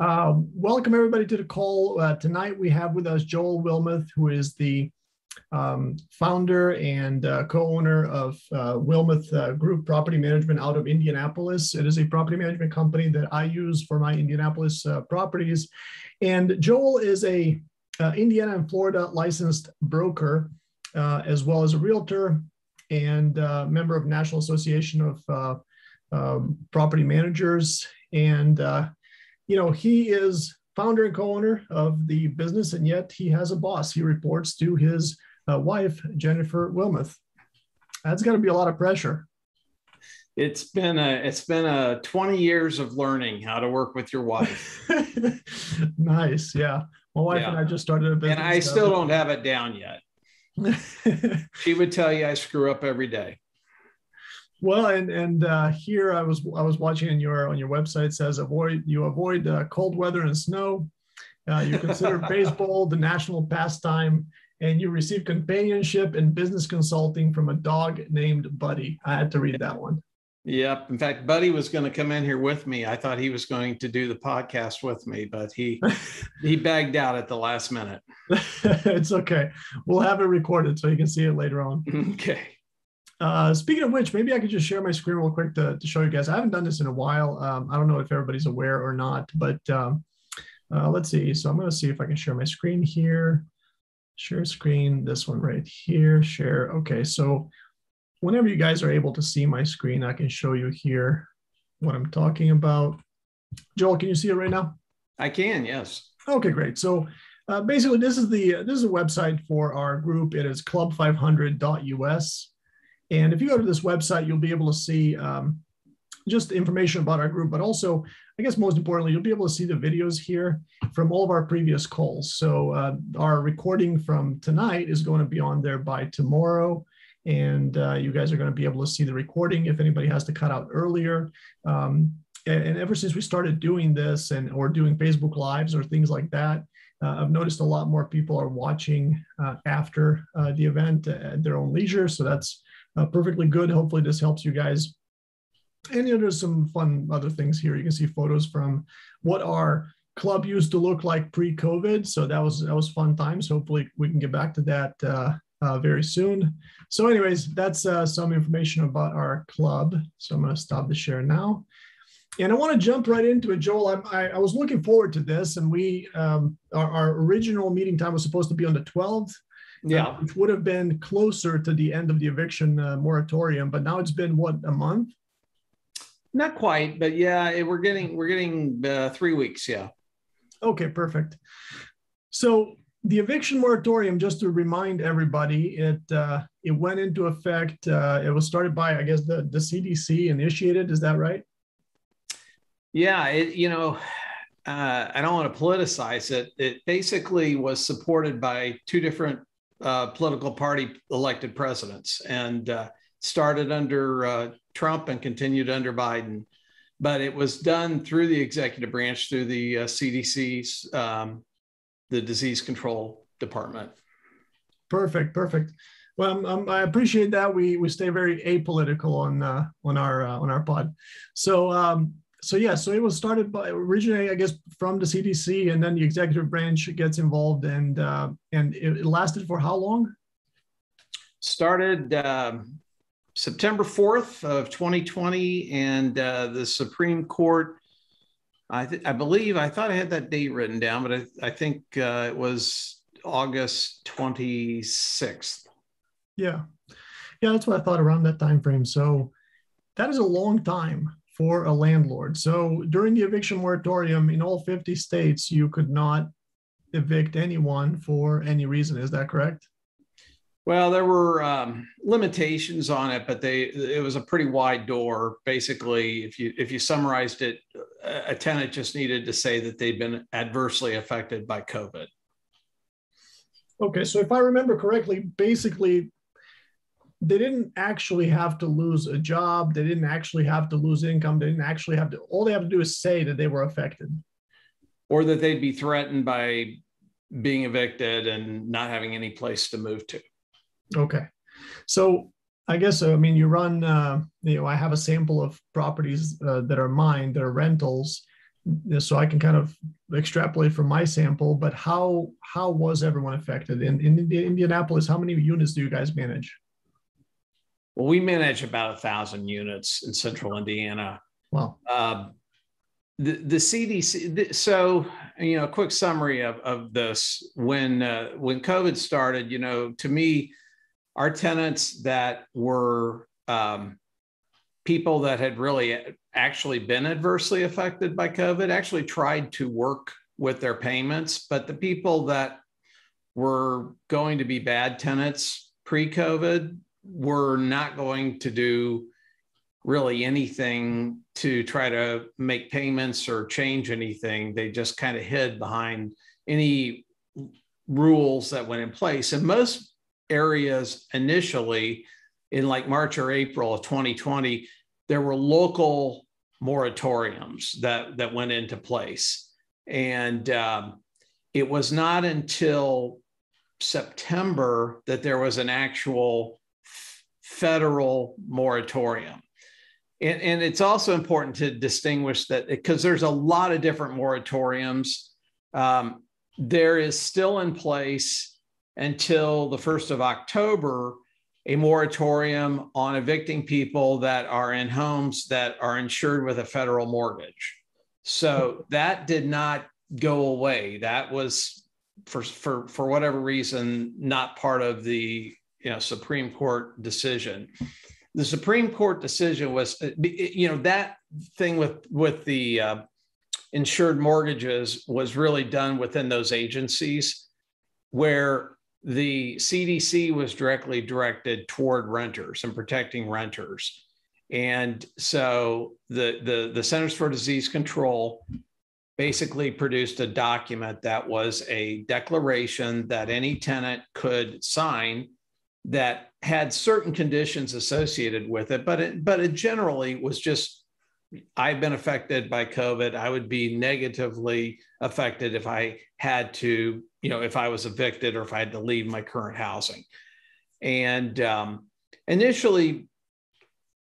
Um, welcome everybody to the call. Uh, tonight we have with us Joel Wilmoth, who is the um, founder and uh, co-owner of uh, Wilmoth uh, Group Property Management out of Indianapolis. It is a property management company that I use for my Indianapolis uh, properties. And Joel is a Indiana and Florida licensed broker, as well as a realtor and member of National Association of um, Property Managers. And you know, he is founder and co-owner of the business, and yet he has a boss. He reports to his uh, wife, Jennifer Wilmoth. That's got to be a lot of pressure. It's been a it's been a 20 years of learning how to work with your wife. nice, yeah. My wife yeah. and I just started a business. And I still don't have it down yet. she would tell you I screw up every day. Well, and and uh, here I was I was watching on your on your website says avoid you avoid uh, cold weather and snow. Uh, you consider baseball the national pastime, and you receive companionship and business consulting from a dog named Buddy. I had to read that one. Yep. In fact, Buddy was going to come in here with me. I thought he was going to do the podcast with me, but he he bagged out at the last minute. it's okay. We'll have it recorded so you can see it later on. Okay. Uh, speaking of which, maybe I could just share my screen real quick to, to show you guys. I haven't done this in a while. Um, I don't know if everybody's aware or not, but um, uh, let's see. So I'm going to see if I can share my screen here. Share screen, this one right here, share. Okay, so whenever you guys are able to see my screen, I can show you here what I'm talking about. Joel, can you see it right now? I can, yes. Okay, great. So uh, basically, this is the this is a website for our group. It is club500.us. And if you go to this website, you'll be able to see um, just information about our group, but also, I guess most importantly, you'll be able to see the videos here from all of our previous calls. So uh, our recording from tonight is going to be on there by tomorrow. And uh, you guys are going to be able to see the recording if anybody has to cut out earlier. Um, and, and, ever since we started doing this and or doing Facebook Lives or things like that, uh, I've noticed a lot more people are watching uh, after uh, the event at their own leisure. So that's uh, perfectly good. Hopefully this helps you guys. And you know, there's some fun other things here. You can see photos from what our club used to look like pre-COVID. So that was that was fun times. Hopefully we can get back to that uh, uh, very soon. So anyways, that's uh, some information about our club. So I'm going to stop the share now. And I want to jump right into it, Joel. I, I was looking forward to this, and we um, our, our, original meeting time was supposed to be on the 12th yeah, uh, which would have been closer to the end of the eviction uh, moratorium. But now it's been what a month. Not quite, but yeah, it, we're getting we're getting uh, three weeks. Yeah. Okay, perfect. So the eviction moratorium, just to remind everybody, it uh, it went into effect. Uh, it was started by, I guess, the the CDC initiated. Is that right? Yeah, it, you know, uh, I don't want to politicize it. It basically was supported by two different uh, political party elected presidents and uh, started under uh, Trump and continued under Biden. But it was done through the executive branch, through the CDC's, uh, um, the disease control department. Perfect, perfect. Well, um, I appreciate that. We we stay very apolitical on uh, on our uh, on our pod. So um, so yeah, so it was started by originally, I guess, from the CDC, and then the executive branch gets involved, and uh, and it, lasted for how long? Started um, September fourth of 2020, and uh, the Supreme Court. I, th- I believe I thought I had that date written down, but I, I think uh, it was August 26th. Yeah, yeah, that's what I thought around that time frame. So that is a long time for a landlord. So during the eviction moratorium in all 50 states, you could not evict anyone for any reason. Is that correct? Well, there were um, limitations on it, but they it was a pretty wide door. Basically, if you if you summarized it, a tenant just needed to say that they'd been adversely affected by COVID. Okay, so if I remember correctly, basically they didn't actually have to lose a job. They didn't actually have to lose income. They didn't actually have to, all they have to do is say that they were affected. Or that they'd be threatened by being evicted and not having any place to move to. Okay. So I guess, I mean, you run, uh, you know, I have a sample of properties uh, that are mine, that are rentals. so I can kind of extrapolate from my sample. But how how was everyone affected in in Indianapolis? How many units do you guys manage? Well, we manage about a thousand units in central Indiana. Wow. Uh, the, the CDC, the, so, you know, a quick summary of, of this. When, uh, when COVID started, you know, to me, our tenants that were um, people that had really actually been adversely affected by COVID actually tried to work with their payments, but the people that were going to be bad tenants pre COVID were not going to do really anything to try to make payments or change anything. They just kind of hid behind any rules that went in place. And most areas, initially, in like March or April of 2020, there were local moratoriums that, that went into place. And um, it was not until September that there was an actual federal moratorium. And, and it's also important to distinguish that because there's a lot of different moratoriums. Um, there is still in place until the 1st of October a moratorium on evicting people that are in homes that are insured with a federal mortgage. So that did not go away. That was for for for whatever reason not part of the you know Supreme Court decision. The Supreme Court decision was, uh, you know, that thing with with the uh, insured mortgages was really done within those agencies, where the CDC was directly directed toward renters and protecting renters. And so the, the, the Centers for Disease Control basically produced a document that was a declaration that any tenant could sign that had certain conditions associated with it, but it, but it generally was just I've been affected by COVID. I would be negatively affected if I had to, you know, if I was evicted or if I had to leave my current housing. And um, initially,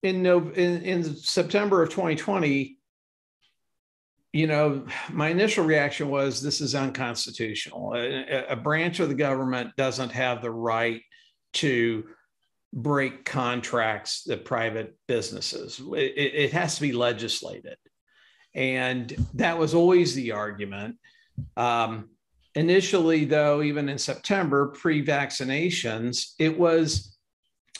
in, no, in, in September of 2020, you know, my initial reaction was this is unconstitutional. A, a branch of the government doesn't have the right to break contracts that private businesses. It, it, has to be legislated. And that was always the argument. Um, initially, though, even in September, pre vaccinations, it was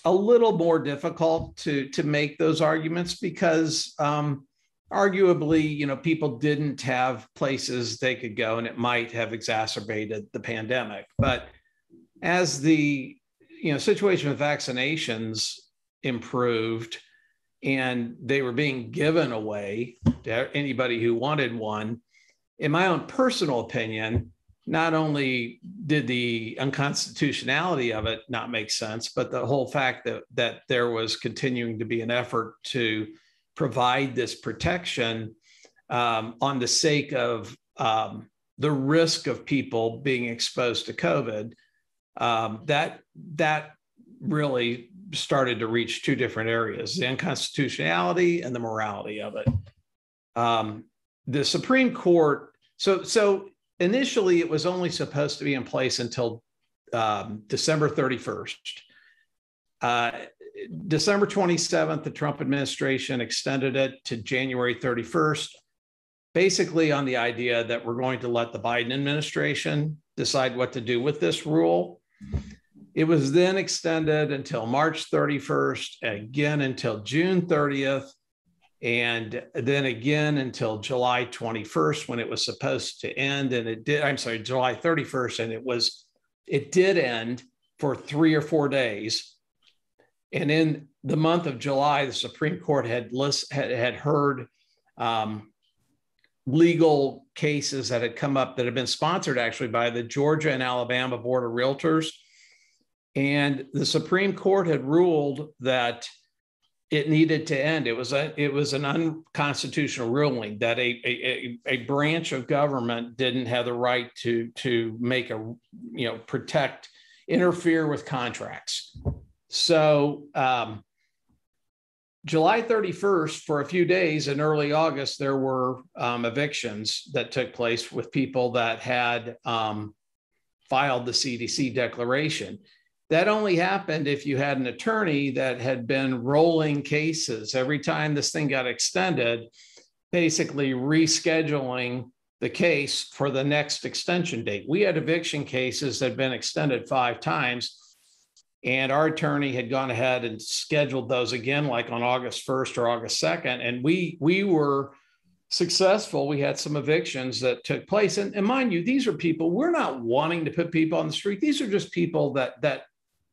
a little more difficult to, to make those arguments because um, arguably, you know, people didn't have places they could go and it might have exacerbated the pandemic. But as the you know situation with vaccinations improved and they were being given away to anybody who wanted one. In my own personal opinion not only did the unconstitutionality of it not make sense but the whole fact that that there was continuing to be an effort to provide this protection um, on the sake of um, the risk of people being exposed to covid um, that that really started to reach two different areas: the unconstitutionality and the morality of it. Um, the Supreme Court. So so initially, it was only supposed to be in place until um, December thirty first. Uh, December 27th, the Trump administration extended it to January 31st, basically on the idea that we're going to let the Biden administration decide what to do with this rule. It was then extended until March 31st, again until June 30th, and then again until July 21st when it was supposed to end. And it did, I'm sorry, July 31st, and it was, it did end for three or four days. And in the month of July, the Supreme Court had list, had, had heard um, legal cases that had come up that had been sponsored actually by the Georgia and Alabama Board of Realtors. And the Supreme Court had ruled that it needed to end. It was a it was an unconstitutional ruling that a, a, a branch of government didn't have the right to to make a you know protect interfere with contracts. So um, July 31st, for a few days in early August, there were um, evictions that took place with people that had um, filed the CDC declaration. That only happened if you had an attorney that had been rolling cases every time this thing got extended, basically rescheduling the case for the next extension date. We had eviction cases that had been extended five times and our attorney had gone ahead and scheduled those again, like on August 1st or August 2nd. And we we were successful. We had some evictions that took place. And, and mind you, these are people, we're not wanting to put people on the street. These are just people that that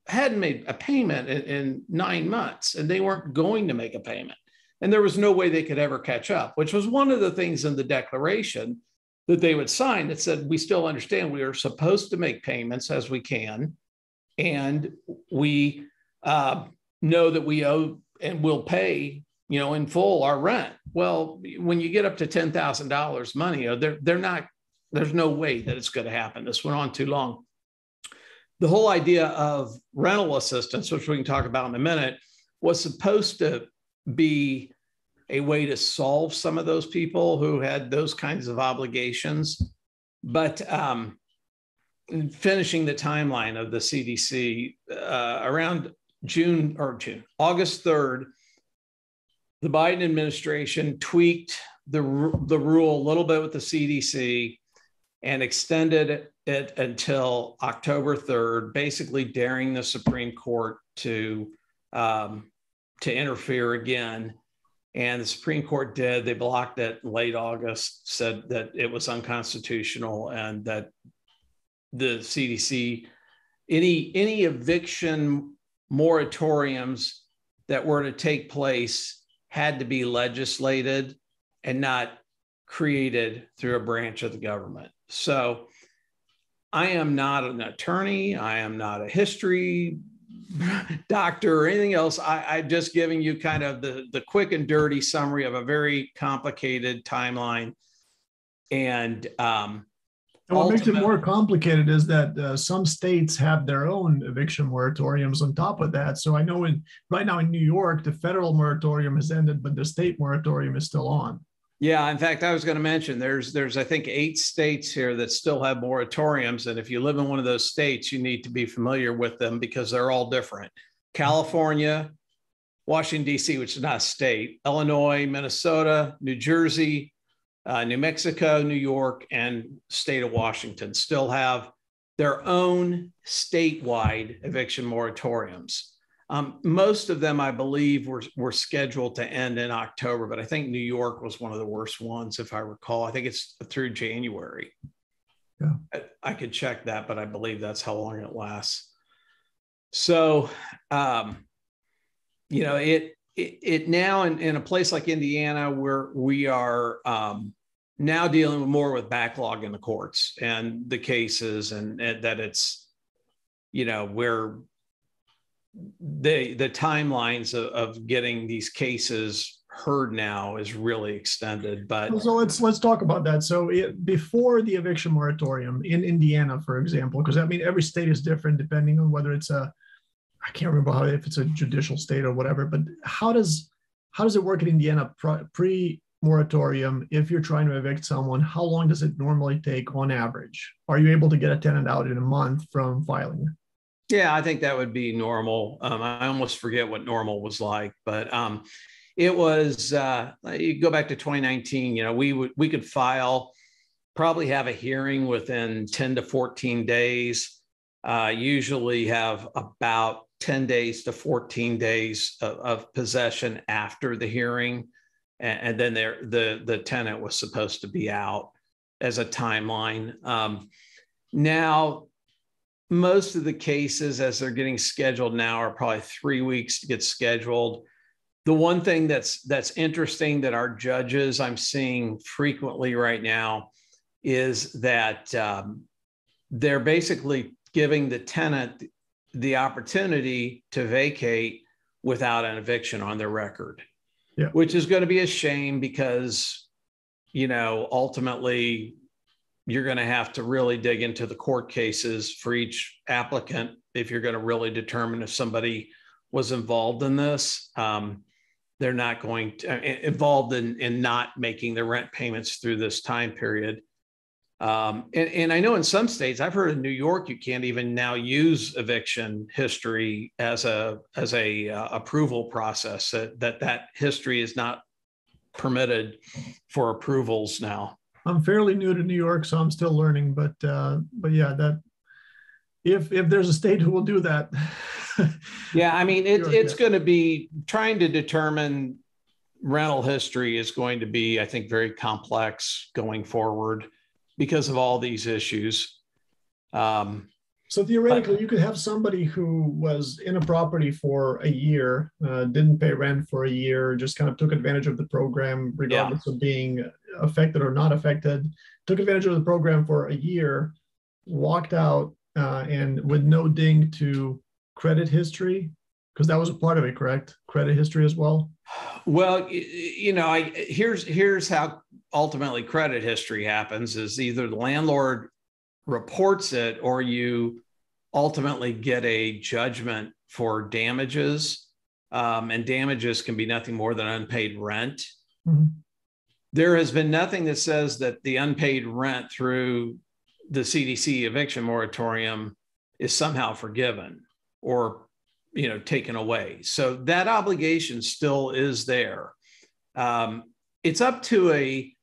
hadn't made a payment in, in nine months and they weren't going to make a payment. And there was no way they could ever catch up, which was one of the things in the declaration that they would sign that said, we still understand we are supposed to make payments as we can and we uh, know that we owe and will pay you know in full our rent. Well when you get up to $10000 money they're, they're not there's no way that it's going to happen. This went on too long. The whole idea of rental assistance which we can talk about in a minute was supposed to be a way to solve some of those people who had those kinds of obligations. But um, finishing the timeline of the CDC uh, around June or June, August 3rd, the Biden administration tweaked the, the rule a little bit with the CDC and extended it until October 3rd, basically daring the Supreme Court to, um, to interfere again. And the Supreme Court did. They blocked it late August, said that it was unconstitutional and that the CDC, any any eviction moratoriums that were to take place had to be legislated and not created through a branch of the government. So I am not an attorney. I am not a history doctor or anything else. I, am just giving you kind of the, the quick and dirty summary of a very complicated timeline. And um, and what makes it more complicated is that uh, some states have their own eviction moratoriums on top of that. So I know in right now in New York, the federal moratorium has ended, but the state moratorium is still on. Yeah, in fact, I was going to mention there's there's I think eight states here that still have moratoriums, and if you live in one of those states, you need to be familiar with them because they're all different. California, Washington D.C., which is not a state, Illinois, Minnesota, New Jersey, uh, New Mexico, New York, and state of Washington still have their own statewide eviction moratoriums. Um, most of them, I believe, were, were scheduled to end in October, but I think New York was one of the worst ones, if I recall. I think it's through January. Yeah. I, I could check that, but I believe that's how long it lasts. So, um, you know, it it, it now in, in a place like Indiana where we are um, now dealing more with backlog in the courts and the cases and, and that it's you know where the the timelines of, of getting these cases heard now is really extended but so let's let's talk about that. So it, before the eviction moratorium in indiana for example because i mean every state is different depending on whether it's a I can't remember how if it's a judicial state or whatever, but how does how does it work in Indiana pre moratorium if you're trying to evict someone? How long does it normally take on average? Are you able to get a tenant out in a month from filing? Yeah, I think that would be normal. Um, I almost forget what normal was like, but um, it was. Uh, you go back to 2019. You know, we would we could file, probably have a hearing within 10 to 14 days. Uh, usually have about 10 days to 14 days of, of possession after the hearing. And, and then the, the tenant was supposed to be out as a timeline. Um, now, most of the cases as they're getting scheduled now are probably three weeks to get scheduled. The one thing that's that's interesting that our judges I'm seeing frequently right now is that um, they're basically giving the tenant the opportunity to vacate without an eviction on their record, yeah. which is going to be a shame because, you know, ultimately you're going to have to really dig into the court cases for each applicant if you're going to really determine if somebody was involved in this. Um, they're not going to uh, involved in, in not making the rent payments through this time period. Um, and, and I know in some states, I've heard in New York, you can't even now use eviction history as a as a uh, approval process. That, that that history is not permitted for approvals now. I'm fairly new to New York, so I'm still learning. But uh, but yeah, that if if there's a state who will do that. yeah, I mean it, it's going to be trying to determine rental history is going to be, I think, very complex going forward because of all these issues. Um, so theoretically, but, you could have somebody who was in a property for a year, uh, didn't pay rent for a year, just kind of took advantage of the program, regardless yeah. of being affected or not affected, took advantage of the program for a year, walked out, uh, and with no ding to credit history, because that was a part of it, correct? Credit history as well. Well, you know, I, here's here's how ultimately credit history happens: is either the landlord reports it or you ultimately get a judgment for damages, um, and damages can be nothing more than unpaid rent. Mm-hmm. There has been nothing that says that the unpaid rent through the CDC eviction moratorium is somehow forgiven or you know taken away. So that obligation still is there. Um, it's up to a,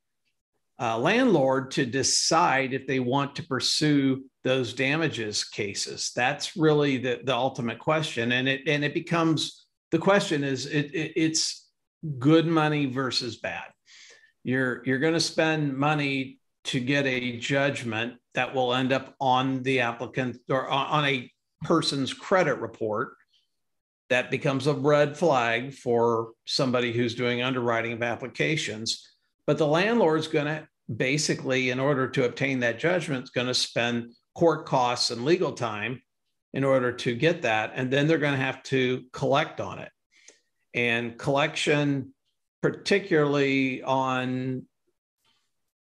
a landlord to decide if they want to pursue those damages cases. That's really the, the ultimate question, and it and it becomes the question is it, it it's good money versus bad. You're you're going to spend money to get a judgment that will end up on the applicant or on a person's credit report that becomes a red flag for somebody who's doing underwriting of applications but the landlord's going to basically in order to obtain that judgment is going to spend court costs and legal time in order to get that and then they're going to have to collect on it. And collection particularly on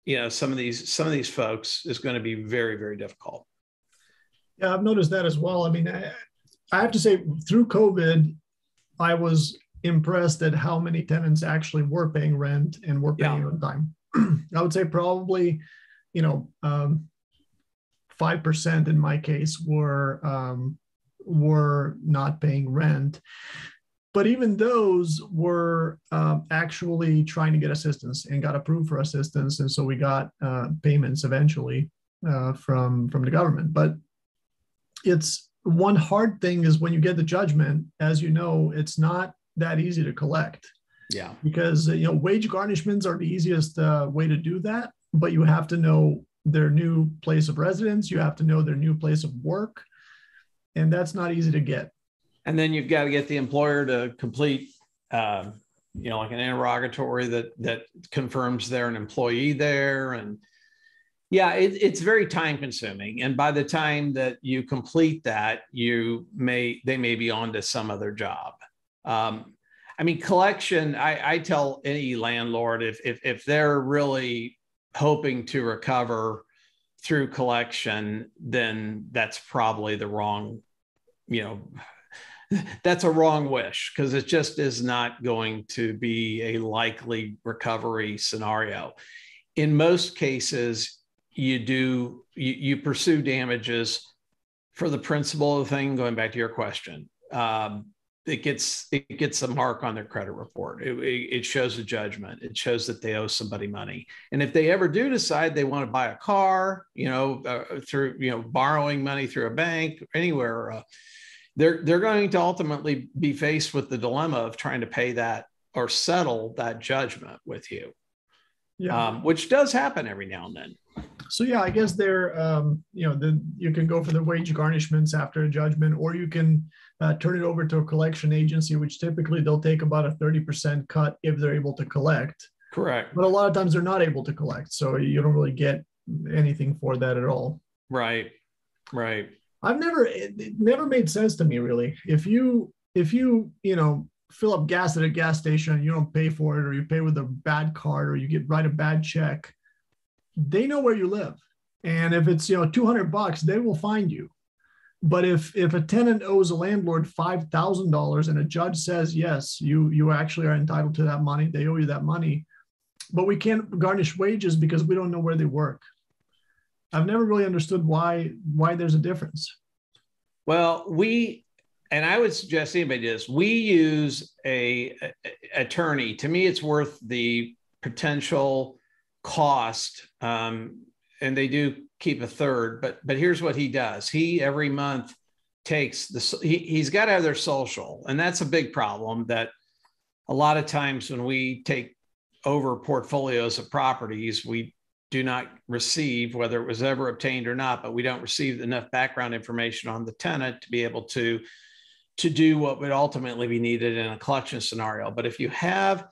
you know some of these some of these folks is going to be very very difficult. Yeah i've noticed that as well. I mean I, I have to say through covid i was impressed at how many tenants actually were paying rent and were paying yeah. on time i would say probably you know um, 5% in my case were um, were not paying rent. But even those were uh, actually trying to get assistance and got approved for assistance. And so we got uh, payments eventually uh, from from the government. But it's one hard thing is when you get the judgment as you know it's not that easy to collect yeah. Because you know wage garnishments are the easiest uh, way to do that but you have to know their new place of residence you have to know their new place of work and that's not easy to get. And then you've got to get the employer to complete uh, you know like an interrogatory that that confirms they're an employee there and yeah it, it's very time consuming and by the time that you complete that you may they may be on to some other job. Um, i mean collection I, I tell any landlord if, if if they're really hoping to recover through collection then that's probably the wrong you know that's a wrong wish because it just is not going to be a likely recovery scenario. In most cases, you do you, you pursue damages for the principle of the thing. Going back to your question, um, it gets it gets a mark on their credit report. It, it, shows a judgment. It shows that they owe somebody money. And if they ever do decide they want to buy a car, you know, uh, through you know borrowing money through a bank anywhere. Uh, they're they're going to ultimately be faced with the dilemma of trying to pay that or settle that judgment with you yeah. Um, which does happen every now and then so yeah i guess they're um, you know the, you can go for the wage garnishments after a judgment or you can uh, turn it over to a collection agency which typically they'll take about a 30% cut if they're able to collect correct but a lot of times they're not able to collect so you don't really get anything for that at all right right I've never it, it never made sense to me really. If you if you you know fill up gas at a gas station and you don't pay for it or you pay with a bad card or you get write a bad check, they know where you live. And if it's you know 200 bucks, they will find you. But if if a tenant owes a landlord five thousand dollars and a judge says yes, you you actually are entitled to that money, they owe you that money, but we can't garnish wages because we don't know where they work. I've never really understood why why there's a difference. Well, we and I would suggest anybody does. We use a, a attorney. To me, it's worth the potential cost, um, and they do keep a third. But but here's what he does: he every month takes the he, he's got to have their social, and that's a big problem. That a lot of times when we take over portfolios of properties, we do not receive, whether it was ever obtained or not, but we don't receive enough background information on the tenant to be able to to do what would ultimately be needed in a collection scenario. But if you have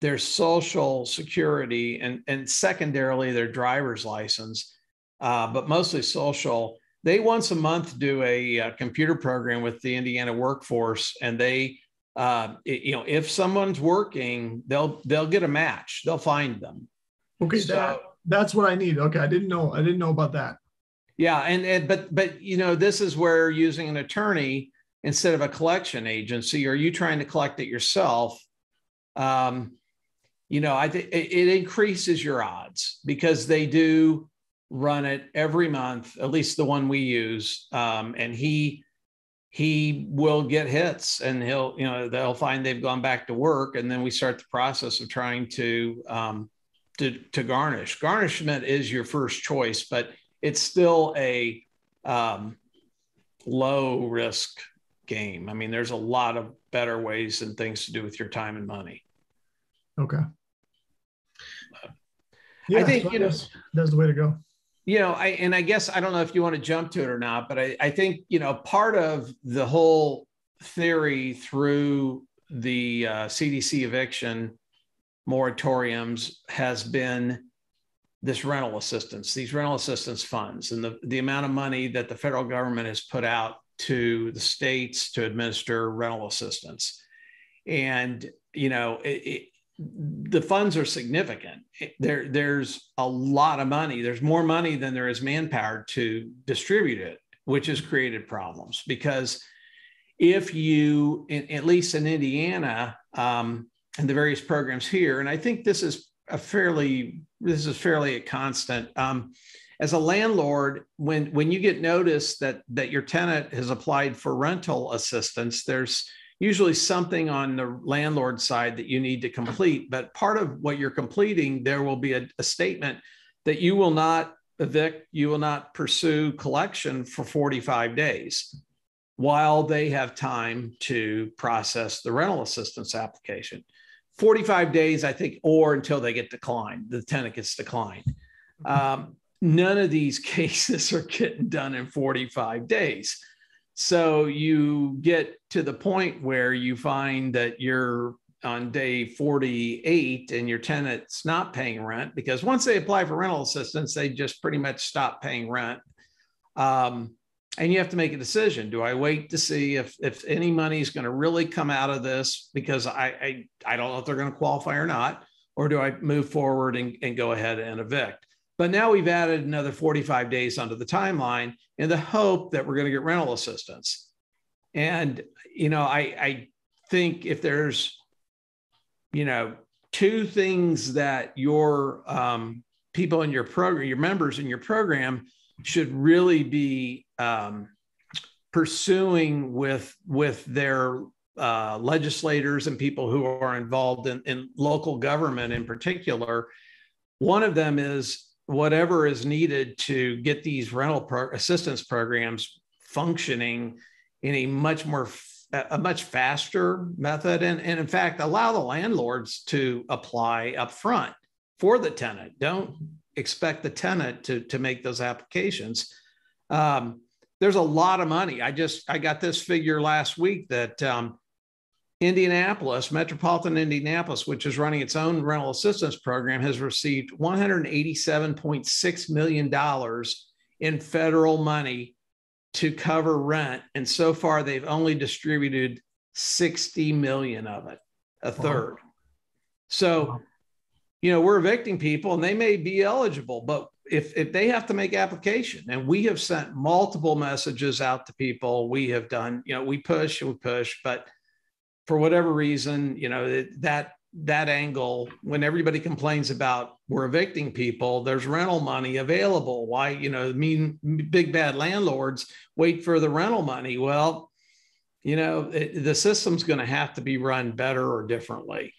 their social security and, and secondarily their driver's license, uh, but mostly social, they once a month do a, a, computer program with the Indiana workforce, and they, uh, it, you know, if someone's working, they'll they'll get a match. They'll find them. Okay, so, that, that's what I need. Okay, I didn't know. I didn't know about that. Yeah, and, and but but you know, this is where using an attorney instead of a collection agency, or you trying to collect it yourself, um, you know, I think it, it increases your odds because they do run it every month, at least the one we use. Um, and he he will get hits and he'll, you know, they'll find they've gone back to work. And then we start the process of trying to um, to, to garnish. Garnishment is your first choice, but it's still a um, low risk game. I mean, there's a lot of better ways and things to do with your time and money. Okay. yeah, I think so you know that's the way to go. You know, I and I guess I don't know if you want to jump to it or not, but I, I think you know part of the whole theory through the uh, CDC eviction moratoriums has been this rental assistance, these rental assistance funds, and the, the amount of money that the federal government has put out to the states to administer rental assistance. And, you know, it, it, the funds are significant. There, there's a lot of money. There's more money than there is manpower to distribute it, which has created problems because if you, in, at least in Indiana, um, and the various programs here, and I think this is a fairly, this is fairly a constant. Um, as a landlord, when when you get notice that that your tenant has applied for rental assistance, there's usually something on the landlord side that you need to complete. But part of what you're completing, there will be a, a statement that you will not evict, you will not pursue collection for 45 days while they have time to process the rental assistance application. 45 days, I think, or until they get declined, the tenant gets declined. Um, none of these cases are getting done in 45 days. So you get to the point where you find that you're on day 48 and your tenant's not paying rent because once they apply for rental assistance, they just pretty much stop paying rent. Um, and you have to make a decision. Do I wait to see if if any money is going to really come out of this because I, I I don't know if they're going to qualify or not, or do I move forward and, and go ahead and evict? But now we've added another 45 days onto the timeline in the hope that we're going to get rental assistance. And, you know, I, I think if there's, you know, two things that your um, people in your program, your members in your program should really be um, pursuing with, with their uh, legislators and people who are involved in, in local government in particular. One of them is whatever is needed to get these rental pro- assistance programs functioning in a much more a much faster method. And, and in fact allow the landlords to apply up front for the tenant. Don't expect the tenant to, to make those applications. Um, there's a lot of money. I just i got this figure last week that um, Indianapolis, Metropolitan Indianapolis, which is running its own rental assistance program, has received $187.6 million in federal money to cover rent. And so far, they've only distributed 60 million of it, a third. Wow. So, you know, we're evicting people and they may be eligible, but if if they have to make application, and we have sent multiple messages out to people, we have done, you know, we push, and we push, but for whatever reason, you know, that that angle when everybody complains about we're evicting people there's rental money available. Why you know mean big bad landlords wait for the rental money? Well you know it, the system's going to have to be run better or differently.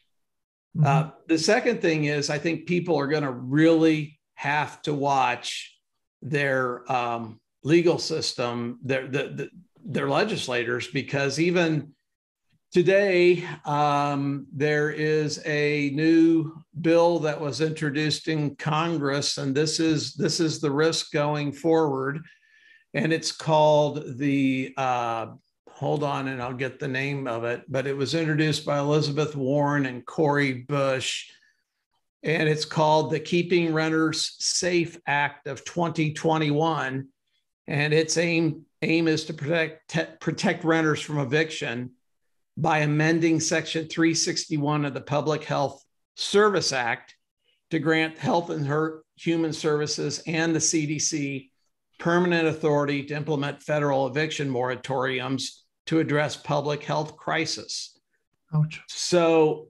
Mm-hmm. uh, the second thing is i think people are going to really have to watch their um, legal system their the, the, their legislators because even Today, um, there is a new bill that was introduced in Congress, and this is this is the risk going forward, and it's called the. Uh, hold on, and I'll get the name of it. But it was introduced by Elizabeth Warren and Cori Bush, and it's called the Keeping Renters Safe Act of 2021, and its aim aim is to protect te- protect renters from eviction by amending Section 361 of the Public Health Service Act to grant Health and Human Services and the CDC permanent authority to implement federal eviction moratoriums to address public health crisis. Ouch. So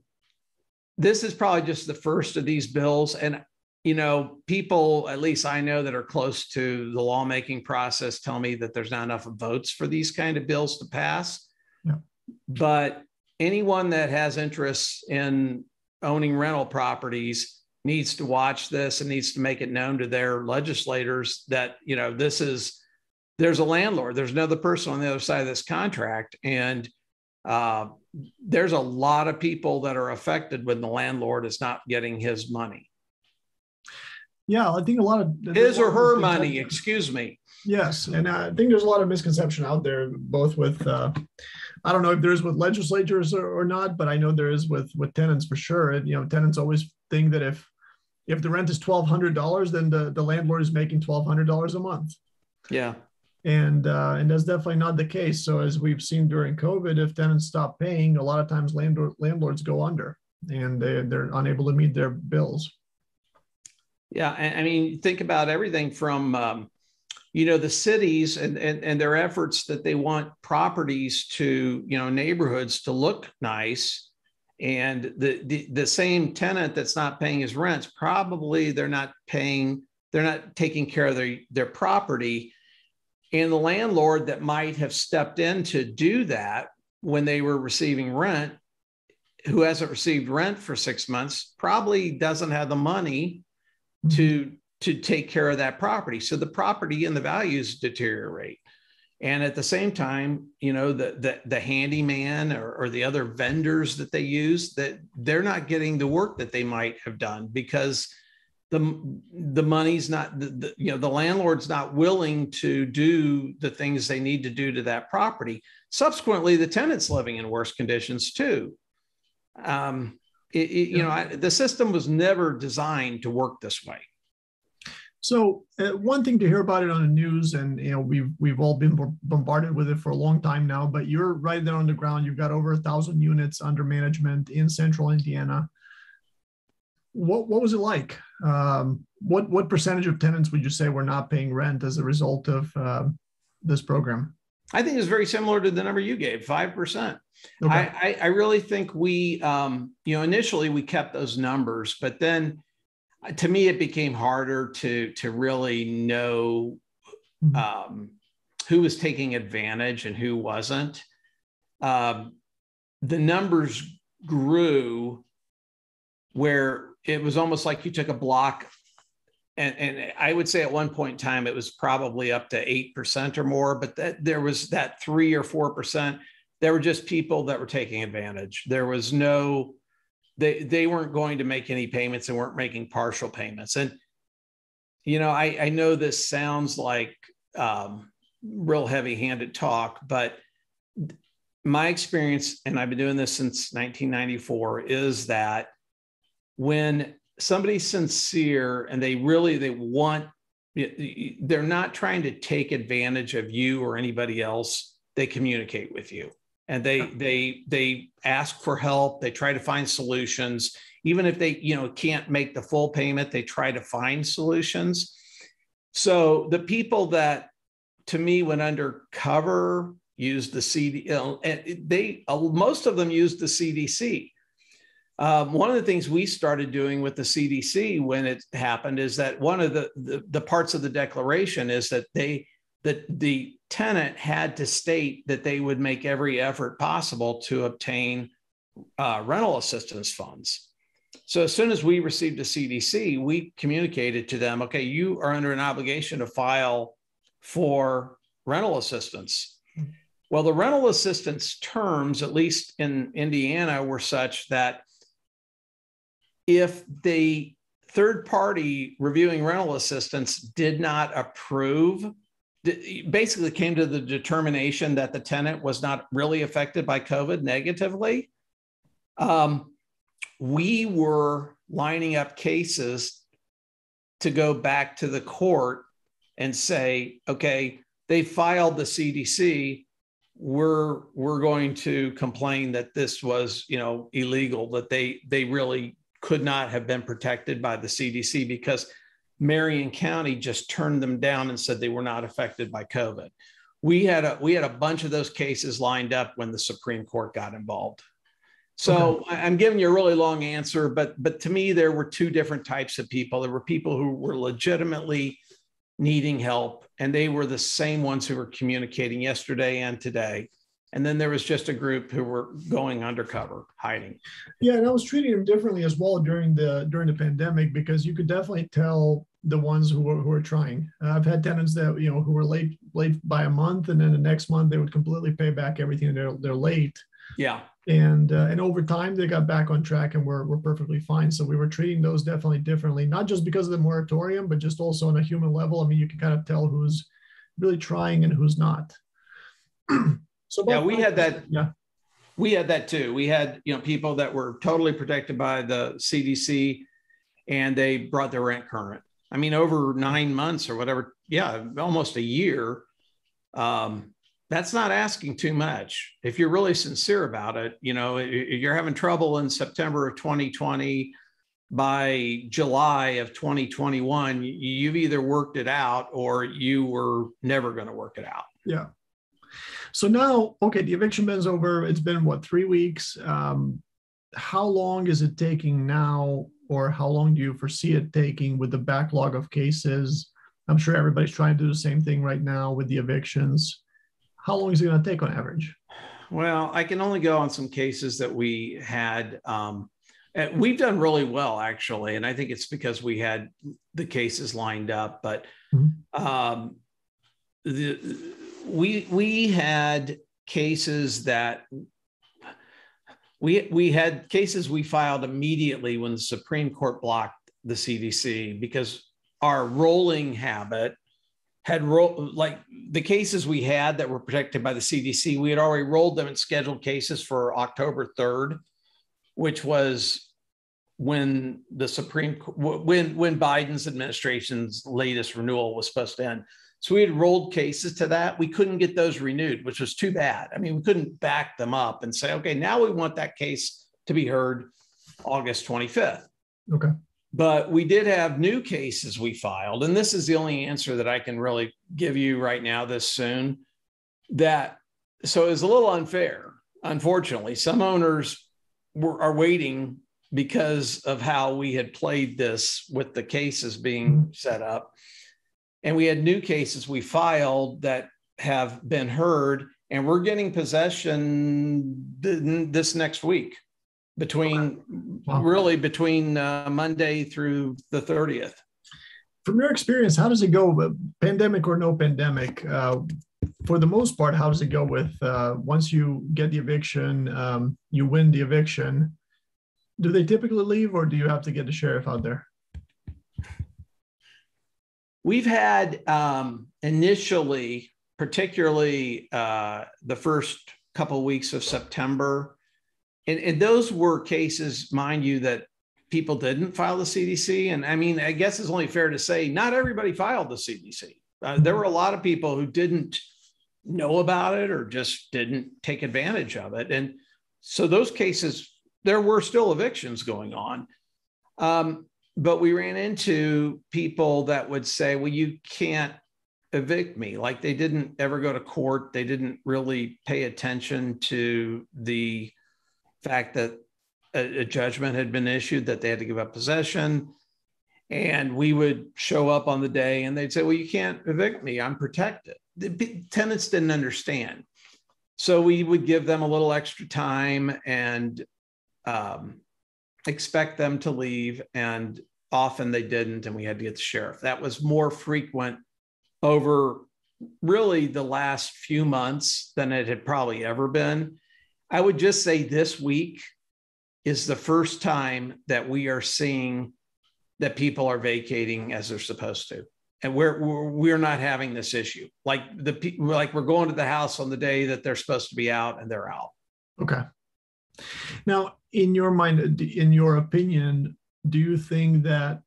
this is probably just the first of these bills and you know people at least i know that are close to the lawmaking process tell me that there's not enough votes for these kind of bills to pass. But anyone that has interests in owning rental properties needs to watch this and needs to make it known to their legislators that you know this is there's a landlord there's another person on the other side of this contract. And uh, there's a lot of people that are affected when the landlord is not getting his money. Yeah i think a lot of his or her money excuse me. Yes and i think there's a lot of misconception out there both with uh, I don't know if there's with legislatures or, or not, but I know there is with with tenants for sure. And you know, tenants always think that if if the rent is twelve hundred dollars, then the, the landlord is making twelve hundred dollars a month. Yeah. And uh, and that's definitely not the case. So as we've seen during COVID, if tenants stop paying, a lot of times landlord landlords go under and they they're unable to meet their bills. Yeah, I mean, think about everything from um, you know the cities and, and and their efforts that they want properties to you know neighborhoods to look nice. And the, the the same tenant that's not paying his rents probably they're not paying they're not taking care of their their property. And the landlord that might have stepped in to do that when they were receiving rent who hasn't received rent for 6 months probably doesn't have the money to mm-hmm. To take care of that property. So the property and the values deteriorate. And at the same time, you know, the the, the handyman or, or the other vendors that they use, that they're not getting the work that they might have done because the the money's not the, the, you know the landlord's not willing to do the things they need to do to that property subsequently the tenant's living in worse conditions too um, it, it, you know I, the system was never designed to work this way so uh, one thing to hear about it on the news, and you know we've we've all been bombarded with it for a long time now. But you're right there on the ground. You've got over a thousand units under management in Central Indiana. What what was it like? Um, what what percentage of tenants would you say were not paying rent as a result of uh, this program? I think it's very similar to the number you gave, five percent. Okay. I, I, I really think we, um, you know, initially we kept those numbers, but then to me it became harder to to really know mm-hmm. um, who was taking advantage and who wasn't um, the numbers grew where it was almost like you took a block and, and I would say at one point in time it was probably up to eight percent or more, but that there was that three or four percent. There were just people that were taking advantage. There was no they they weren't going to make any payments and weren't making partial payments. And you know, I, I know this sounds like um, real heavy-handed talk, but my experience, and I've been doing this since 1994, is that when somebody's sincere and they really they want they're not trying to take advantage of you or anybody else they communicate with you and they they they ask for help. They try to find solutions. Even if they you know can't make the full payment they try to find solutions. So the people that to me went undercover used the CD, and they most of them used the CDC. Um, one of the things we started doing with the CDC when it happened is that one of the, the, the parts of the declaration is that they that the tenant had to state that they would make every effort possible to obtain uh, rental assistance funds. So as soon as we received a CDC, we communicated to them, okay, you are under an obligation to file for rental assistance. Well, the rental assistance terms, at least in Indiana, were such that if the third party reviewing rental assistance did not approve, basically came to the determination that the tenant was not really affected by COVID negatively, um, we were lining up cases to go back to the court and say, okay, they filed the CDC. We're we're going to complain that this was you know illegal that they they really could not have been protected by the CDC because Marion County just turned them down and said they were not affected by COVID. We had a we had a bunch of those cases lined up when the Supreme Court got involved. So okay. I'm giving you a really long answer, but but to me there were two different types of people. There were people who were legitimately needing help, and they were the same ones who were communicating yesterday and today and then there was just a group who were going undercover hiding yeah and i was treating them differently as well during the during the pandemic because you could definitely tell the ones who are, who were trying uh, i've had tenants that you know who were late late by a month and then the next month they would completely pay back everything they're, they're late yeah and uh, and over time they got back on track and we're, we're perfectly fine so we were treating those definitely differently not just because of the moratorium but just also on a human level i mean you can kind of tell who's really trying and who's not So yeah, we had that. Yeah, we had that too. We had you know people that were totally protected by the CDC, and they brought their rent current. I mean, over nine months or whatever. Yeah, almost a year. Um, that's not asking too much. If you're really sincere about it, you know, you're having trouble in September of 2020 by July of 2021, you've either worked it out or you were never going to work it out. Yeah. So now, okay, the eviction bin's over. It's been what three weeks. Um, how long is it taking now, or how long do you foresee it taking with the backlog of cases? I'm sure everybody's trying to do the same thing right now with the evictions. How long is it going to take on average? Well, I can only go on some cases that we had. Um, we've done really well, actually, and I think it's because we had the cases lined up. But mm-hmm. um, the we we had cases that we we had cases we filed immediately when the Supreme Court blocked the CDC because our rolling habit had rolled like the cases we had that were protected by the CDC, we had already rolled them in scheduled cases for October 3rd, which was when the Supreme when when Biden's administration's latest renewal was supposed to end. So we had rolled cases to that. We couldn't get those renewed, which was too bad. I mean, we couldn't back them up and say, okay, now we want that case to be heard August 25th. Okay. But we did have new cases we filed. And this is the only answer that I can really give you right now, this soon. That so it's a little unfair. Unfortunately, some owners were, are waiting because of how we had played this with the cases being mm-hmm. set up and we had new cases we filed that have been heard, and we're getting possession this next week between wow. really between uh, Monday through the 30th. From your experience, how does it go, pandemic or no pandemic? Uh, for the most part, how does it go with uh, once you get the eviction, um, you win the eviction? Do they typically leave, or do you have to get the sheriff out there? We've had um, initially, particularly uh, the first couple weeks of September, and, and those were cases, mind you, that people didn't file the CDC. And I mean, I guess it's only fair to say not everybody filed the CDC. Uh, there were a lot of people who didn't know about it or just didn't take advantage of it. And so those cases, there were still evictions going on. Um, but we ran into people that would say, well, you can't evict me. Like they didn't ever go to court. They didn't really pay attention to the fact that a, a judgment had been issued that they had to give up possession. And we would show up on the day and they'd say, well, you can't evict me. I'm protected. The tenants didn't understand. So we would give them a little extra time and um, expect them to leave. And often they didn't. And we had to get the sheriff. That was more frequent over really the last few months than it had probably ever been. I would just say this week is the first time that we are seeing that people are vacating as they're supposed to. And we're, we're, not having this issue. Like the like we're going to the house on the day that they're supposed to be out and they're out. Okay. Now, in your mind, in your opinion, do you think that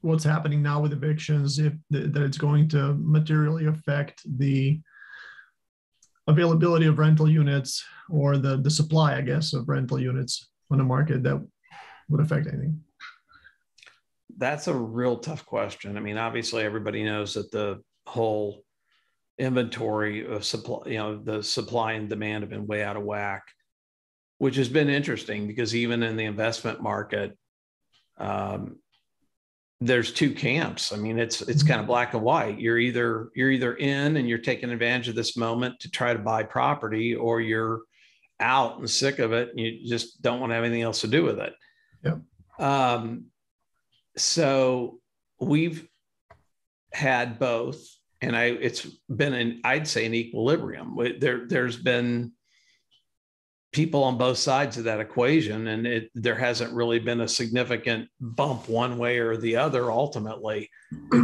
what's happening now with evictions, if that it's going to materially affect the availability of rental units or the the supply, I guess, of rental units on the market that would affect anything? That's a real tough question. I mean, obviously, everybody knows that the whole inventory of supply, you know, the supply and demand have been way out of whack, which has been interesting because even in the investment market, um, there's two camps. I mean, it's it's kind of mm-hmm. black and white. You're either you're either in and you're taking advantage of this moment to try to buy property, or you're out and sick of it and you just don't want to have anything else to do with it. Yeah. Um, so we've had both, and I it's been an I'd say an equilibrium. There there's been people on both sides of that equation and it there hasn't really been a significant bump one way or the other ultimately.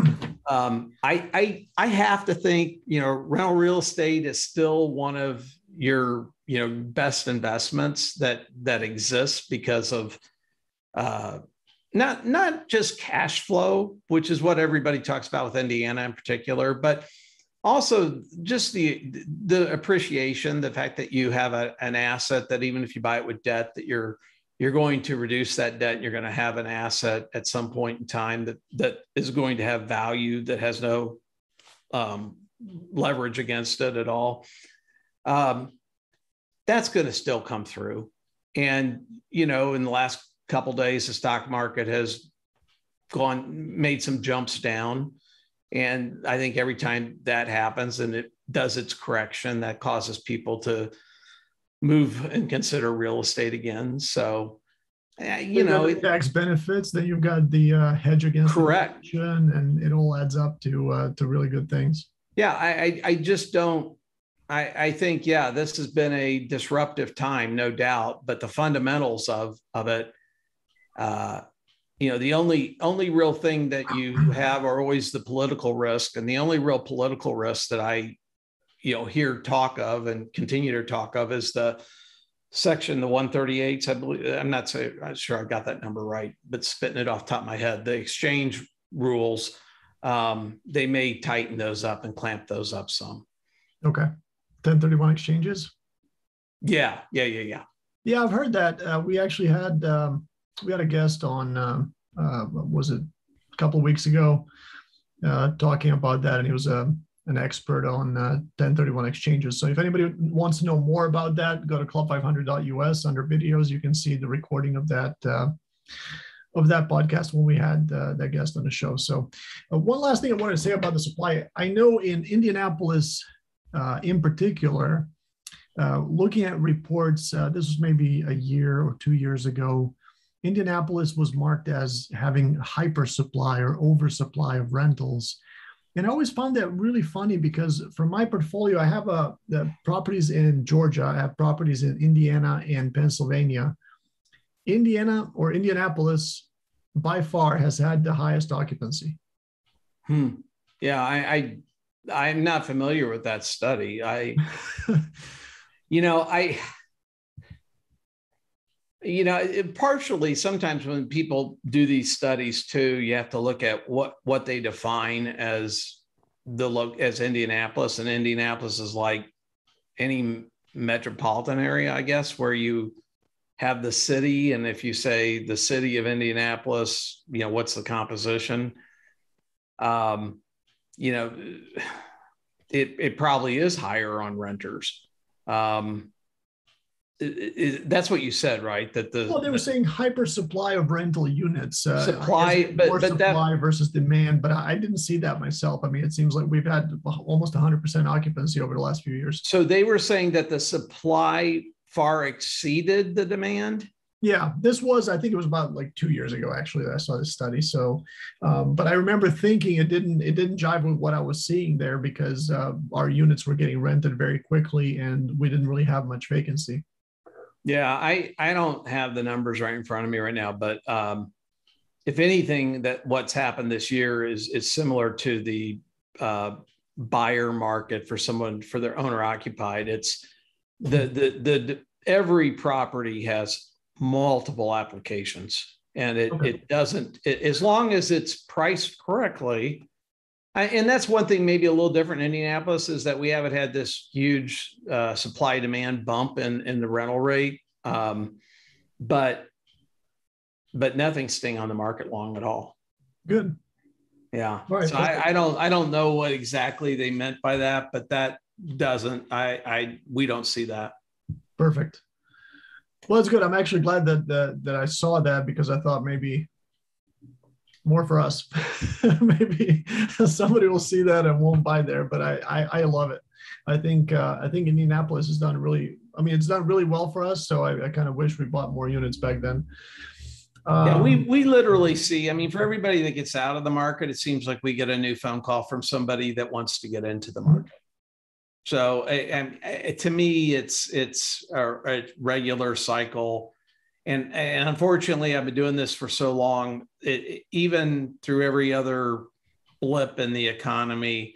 Um, I, I i have to think you know rental real estate is still one of your you know best investments that that exists because of uh, not not just cash flow which is what everybody talks about with indiana in particular but also just the the appreciation the fact that you have a, an asset that even if you buy it with debt that you're you're going to reduce that debt you're going to have an asset at some point in time that that is going to have value that has no um, leverage against it at all. Um, that's going to still come through. And you know in the last couple days the stock market has gone made some jumps down and I think every time that happens and it does its correction, that causes people to move and consider real estate again. So, uh, you know, it, tax benefits. Then you've got the uh, hedge against correct, and it all adds up to uh, to really good things. Yeah, I I, I just don't. I, I think yeah, this has been a disruptive time, no doubt. But the fundamentals of of it, uh, you know the only only real thing that you have are always the political risk and the only real political risk that i you know hear talk of and continue to talk of is the section the 138s i believe i'm not, say, I'm sure i got that number right but spitting it off top of my head the exchange rules um, they may tighten those up and clamp those up some. Okay. 1031 exchanges? Yeah yeah yeah yeah. Yeah i've heard that uh, we actually had um, we had a guest on, uh, uh, was it a couple of weeks ago, uh, talking about that, and he was a um, an expert on 1031 uh, exchanges. So if anybody wants to know more about that, go to club500.us under videos. You can see the recording of that uh, of that podcast when we had uh, that guest on the show. So one last thing I wanted to say about the supply. I know in Indianapolis, in particular, looking at reports, this was maybe a year or two years ago. Indianapolis was marked as having hyper supply or oversupply of rentals. And I always found that really funny because for my portfolio, I have a, the properties in Georgia, I have properties in Indiana and Pennsylvania. Indiana or Indianapolis by far has had the highest occupancy. Hmm. Yeah, I, I I'm not familiar with that study. I, you know, I you know it, partially sometimes when people do these studies too you have to look at what what they define as the look as indianapolis and indianapolis is like any metropolitan area i guess where you have the city, and if you say the city of Indianapolis, you know, what's the composition? Um, you know, it it probably is higher on renters. Um, it, it, that's what you said, right? That the well, they were the, saying hyper supply of rental units, uh, supply, but, more but supply that versus demand. But I didn't see that myself. I mean, it seems like we've had almost 100 percent occupancy over the last few years. so they were saying that the supply far exceeded the demand. Yeah, this was, I think it was about like two years ago, actually, that I saw this study. So, um, but I remember thinking it didn't, it didn't jive with what I was seeing there because uh, our units were getting rented very quickly and we didn't really have much vacancy. Yeah, I I don't have the numbers right in front of me right now, but um, if anything, that what's happened this year is is similar to the uh, buyer market for someone for their owner occupied. It's the the the every property has multiple applications, and it Okay. it doesn't it, as long as it's priced correctly. I, and that's one thing maybe a little different in Indianapolis is that we haven't had this huge uh, supply demand bump in in the rental rate, um, but but nothing's staying on the market long at all. Good. Yeah. Right, so I, I don't I don't know what exactly they meant by that, but that doesn't I I we don't see that. Perfect. Well, it's good. I'm actually glad that that, that I saw that because I thought maybe more for us. maybe somebody will see that and won't buy there, but I I, I love it. I think uh, I think Indianapolis has done really. I mean, it's done really well for us. So I, I kind of wish we bought more units back then. Yeah, we Um, we literally see. I mean, for everybody that gets out of the market, it seems like we get a new phone call from somebody that wants to get into the market. So, and to me, it's it's a, a regular cycle, and and unfortunately, I've been doing this for so long. It, even through every other blip in the economy,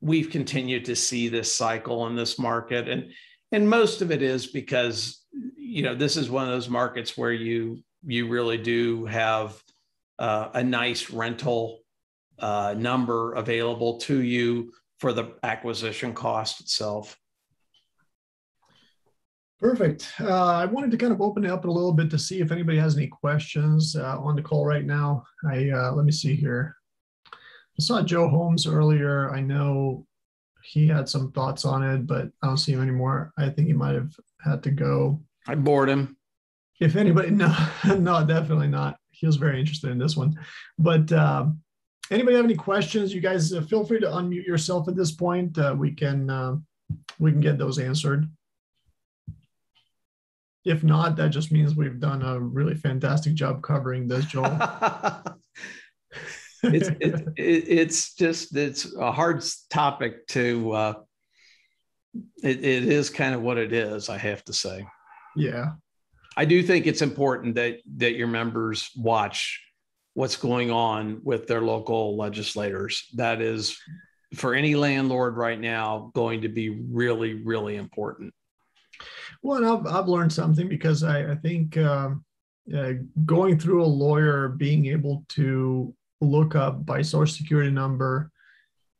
we've continued to see this cycle in this market, and and most of it is because you know this is one of those markets where you you really do have uh, a nice rental uh, number available to you for the acquisition cost itself. Perfect. Uh, I wanted to kind of open it up a little bit to see if anybody has any questions uh, on the call right now. I uh, let me see here. I saw Joe Holmes earlier. I know he had some thoughts on it, but I don't see him anymore. I think he might have had to go. I bored him. If anybody, no, no, definitely not. He was very interested in this one. But um, anybody have any questions? You guys uh, feel free to unmute yourself at this point. Uh, we can uh, we can get those answered. If not, that just means we've done a really fantastic job covering this, Joel. it's it, it, it's just it's a hard topic to. Uh, it, it is kind of what it is. I have to say. yeah, I do think it's important that that your members watch what's going on with their local legislators. That is for any landlord right now going to be really really important. Well, and I've, I've learned something because I, I think um, uh, going through a lawyer, being able to look up by social security number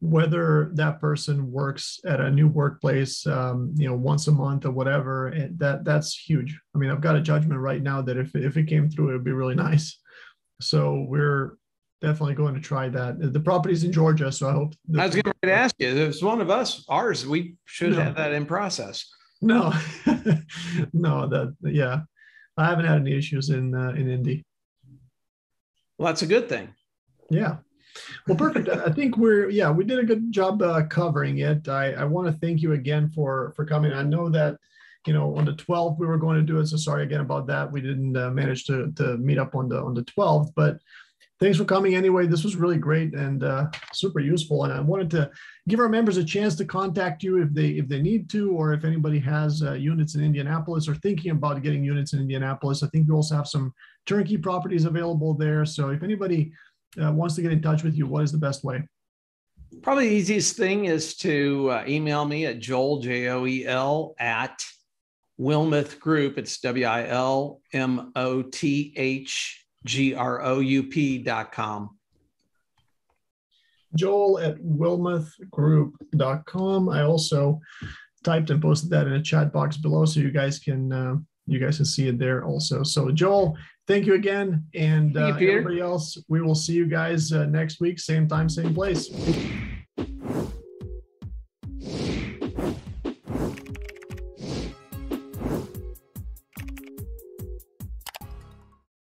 whether that person works at a new workplace, um, you know, once a month or whatever, and that that's huge. I mean, I've got a judgment right now that if if it came through, it would be really nice. So we're definitely going to try that. The property's in Georgia, so I hope. I was going to ask you, if it's one of us, ours, we should No. have that in process. No, no, that yeah, I haven't had any issues in uh, in Indy. Well, that's a good thing. Yeah. Well, perfect. I think we're yeah we did a good job uh, covering it. I, I want to thank you again for for coming. I know that you know on the 12th we were going to do it. So sorry again about that. We didn't uh, manage to to meet up on the on the 12th, but thanks for coming anyway. This was really great and uh, super useful. And I wanted to give our members a chance to contact you if they if they need to, or if anybody has uh, units in Indianapolis or thinking about getting units in Indianapolis. I think we also have some turnkey properties available there. So if anybody uh, wants to get in touch with you, what is the best way? Probably the easiest thing is to uh, email me at joel, J O E L, at Wilmoth Group. It's W I L M O T H G R O U P dot com. Joel at wilmothgroup.com. I also typed and posted that in a chat box below so you guys can uh, you guys can see it there also. So Joel, thank you again. And uh, everybody else, we will see you guys uh, next week, same time, same place.